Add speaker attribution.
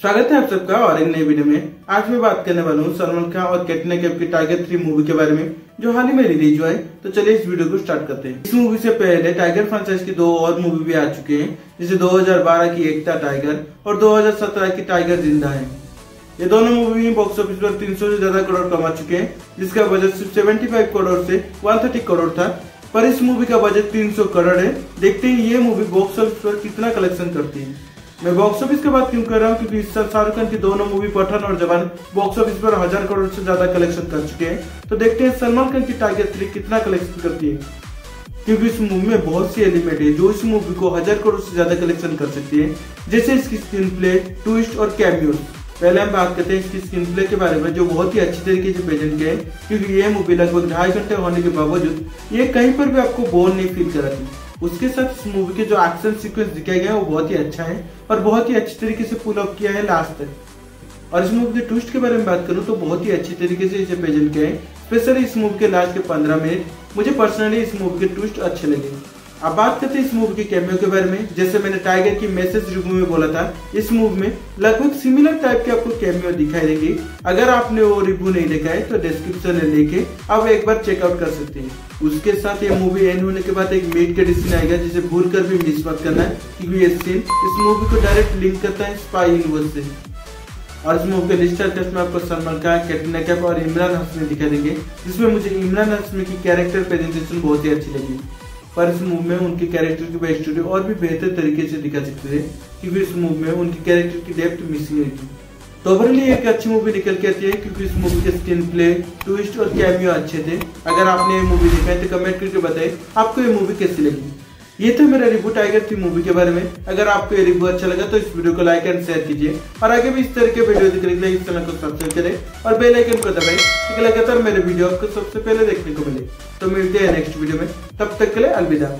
Speaker 1: स्वागत है आप सबका और एक नई वीडियो में। आज मैं बात करने वाला हूँ सलमान खान और कैटरीना कैफ की टाइगर थ्री मूवी के बारे में, जो हाल ही में रिलीज़ हुआ है। तो चलिए इस वीडियो को स्टार्ट करते हैं। इस मूवी से पहले टाइगर फ्रांचाइज की दो और मूवी भी आ चुके हैं, जैसे 2012 की एकता टाइगर और 2017 की टाइगर ज़िंदा है। ये दोनों मूवी बॉक्स ऑफ़िस पर 300 से ज़्यादा करोड़ कमा चुके हैं, जिसका बजट सिर्फ़ 75 करोड़ से 130 करोड़ था। पर इस मूवी का बजट 300 करोड़ है। देखते हैं ये मूवी बॉक्स ऑफ़िस पर कितना कलेक्शन करती है। मैं बॉक्स ऑफ़िस की बात क्यों कर रहा हूँ? क्योंकि इस साल शाहरुख खान की दोनों मूवी पठान और जवान बॉक्स ऑफ़िस पर हज़ार करोड़ से ज़्यादा कलेक्शन कर चुके हैं। तो देखते हैं सलमान खान की टाइगर थ्री कितना कलेक्शन करती है। क्योंकि इस मूवी में बहुत सी एलिमेंट है जो इस मूवी को हज़ार करोड़ से ज़्यादा कलेक्शन कर सकती है। जैसे इसकी स्क्रीन प्ले ट्विस्ट और कैमियोस पहले हम बात करते हैं इसकी स्क्रीन प्ले के बारे में, जो बहुत ही अच्छी तरीके से प्रेजेंट किया है। क्योंकि ये मूवी लगभग ढाई घंटे होने के बावजूद ये कहीं पर भी आपको बोर नहीं फील कराती उसके साथ इस मूवी के जो एक्शन सीक्वेंस दिखाया गया है, वो बहुत ही अच्छा है और बहुत ही अच्छी तरीके से पुल अप किया है लास्ट तक। और इस मूवी के ट्विस्ट के बारे में बात करूँ तो बहुत ही अच्छी तरीके से इसे प्रेजेंट किया है स्पेशली इस मूवी के लास्ट के पंद्रह मिनट मुझे पर्सनली इस मूवी के ट्विस्ट अच्छे लगे। अब बात करते हैं इस मूवी के कैमियो के बारे में। जैसे मैंने टाइगर की मैसेज रिव्यू में बोला था, इस मूवी में लगभग सिमिलर टाइप के आपको कैमियो दिखाई देंगे। अगर आपने वो रिव्यू नहीं देखा है तो डिस्क्रिप्शन में लेके आप एक बार चेकआउट कर सकते हैं। उसके साथ ये मूवी एंड होने के बाद एक मीट के सीन आएगा, जिसे भूल कर भी मिस मत करना है क्योंकि ये सीन इस मूवी को डायरेक्ट लिंक करता है स्पाई यूनिवर्स से। और इस मूवी के लिस्टर टेस्ट में आपको सलमान खान कैटरीना कैफ और इमरान हाशमी दिखाई देंगे, जिसमें मुझे इमरान हाशमी की कैरेक्टर प्रेजेंटेशन बहुत ही अच्छी लगी। पर इस मूव में उनके कैरेक्टर की बैक स्टोरी और भी बेहतर तरीके से दिखा सकते थे क्योंकि इस मूव में उनके कैरेक्टर की डेप्थ मिसिंग हुई थी। तो ओवरली एक अच्छी मूवी निकल के आती है क्योंकि इस मूवी के स्क्रीन प्ले ट्विस्ट और कैमियो अच्छे थे। अगर आपने ये मूवी देखा है तो कमेंट करके बताएँ, आपको ये मूवी कैसी लगी? ये तो मेरा रिव्यू टाइगर थी मूवी के बारे में। अगर आपको ये रिव्यू अच्छा लगा तो इस वीडियो को लाइक एंड शेयर कीजिए। और आगे भी इस तरह के वीडियो देखने के लिए इस चैनल को सब्सक्राइब करें और बेल आइकन को दबाएँ, ताकि लगातार मेरे वीडियो आपको सबसे पहले देखने को मिले। तो मिलते हैं नेक्स्ट वीडियो में। तब तक के लिए अलविदा।